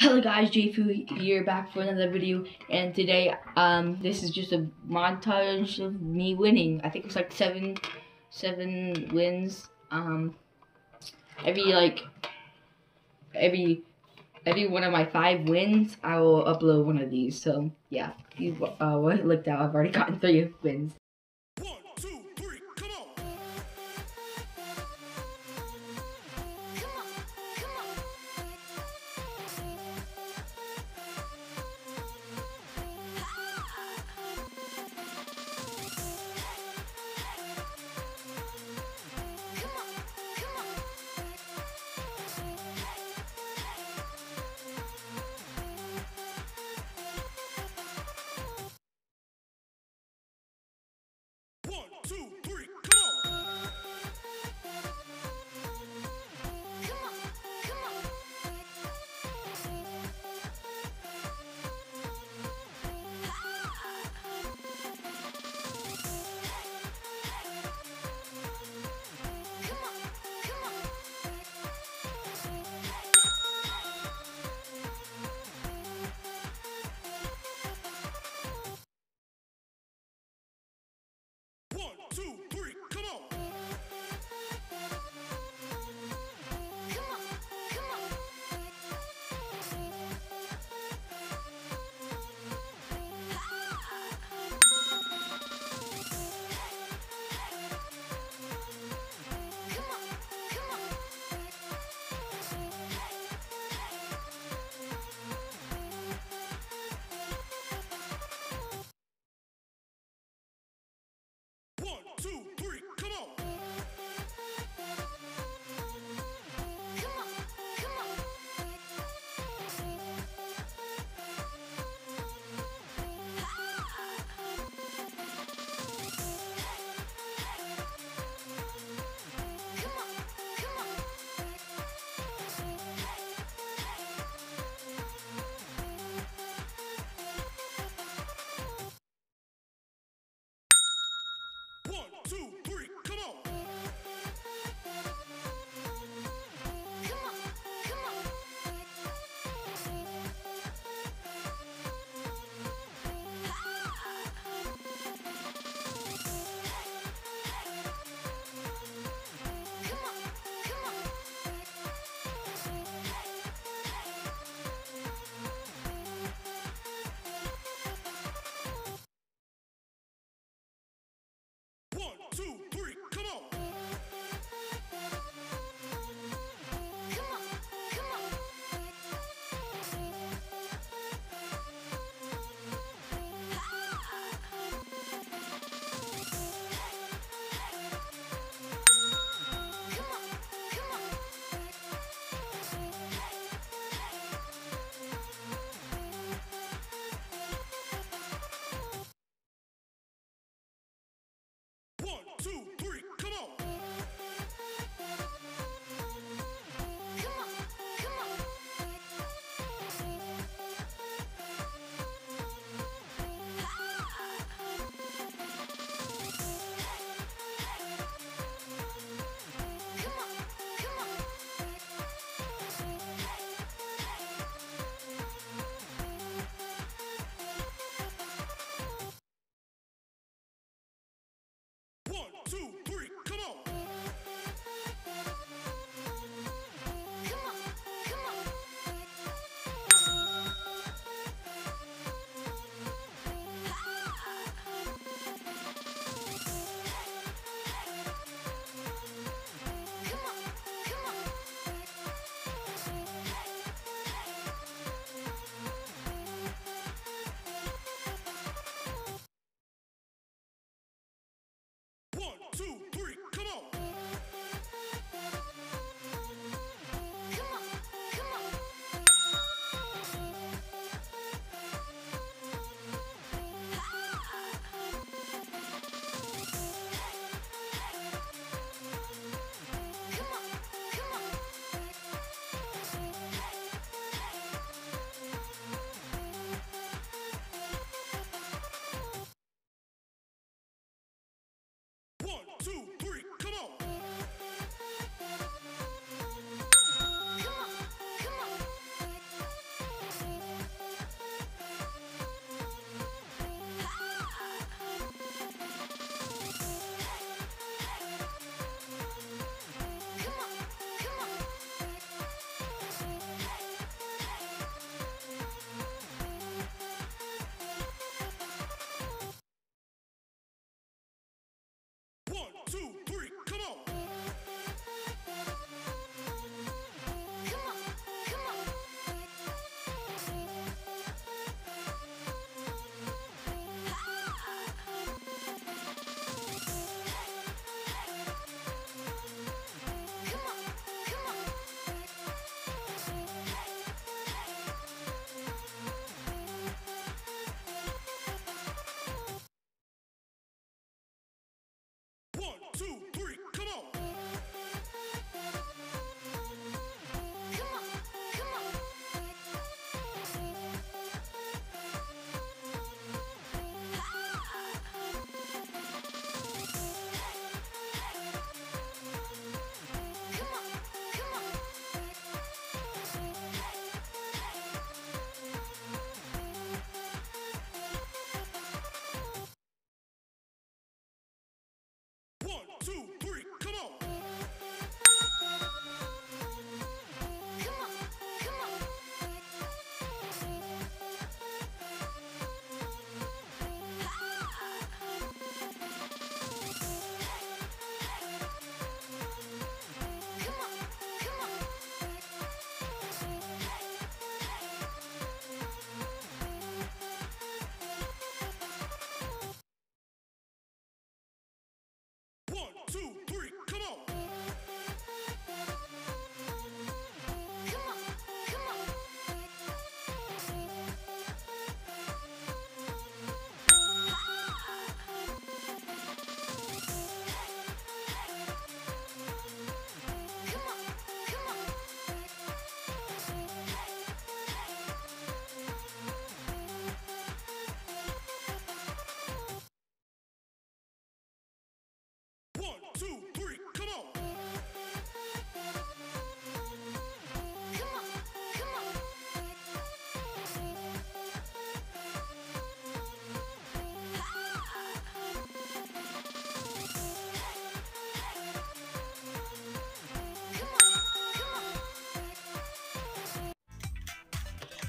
Hello guys, JayFue here back for another video and today um this is just a montage of me winning. I think it's like seven seven wins. Um every like every every one of my five wins I will upload one of these. So yeah, you uh looked out I've already gotten three wins.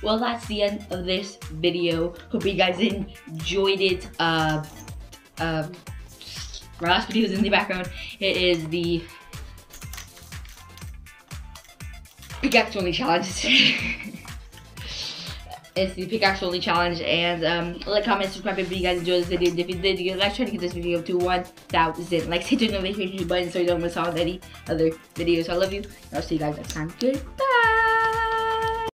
Well, that's the end of this video. Hope you guys enjoyed it. Uh, uh, last video is in the background. It is the pickaxe only challenge. it's the pickaxe only challenge and um, like comment subscribe if you guys enjoyed this video if you did you guys try to get this video up to 1000 likes hit the notification button so you don't miss out on any other videos i love you i'll see you guys next time goodbye